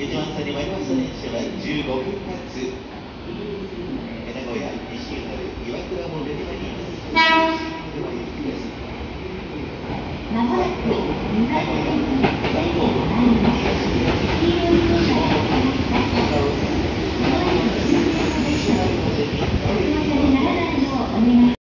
出島さんに参りました列車は15分発名古屋西原岩倉も出リバいーです